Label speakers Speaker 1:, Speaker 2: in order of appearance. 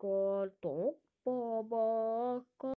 Speaker 1: 먹을 똑 뽑아